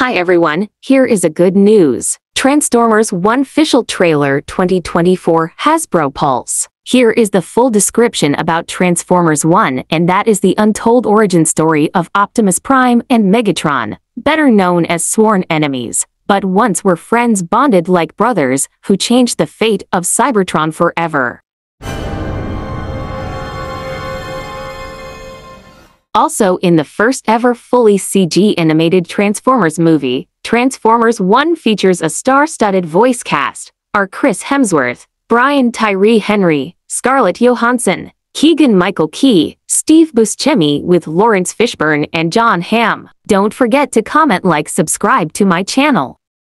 Hi everyone, here is a good news. Transformers 1 official trailer 2024 Hasbro Pulse. Here is the full description about Transformers 1 and that is the untold origin story of Optimus Prime and Megatron, better known as sworn enemies, but once were friends bonded like brothers who changed the fate of Cybertron forever. Also in the first ever fully CG animated Transformers movie, Transformers 1 features a star-studded voice cast, are Chris Hemsworth, Brian Tyree Henry, Scarlett Johansson, Keegan-Michael Key, Steve Buscemi with Laurence Fishburne and Jon Hamm. Don't forget to comment like subscribe to my channel.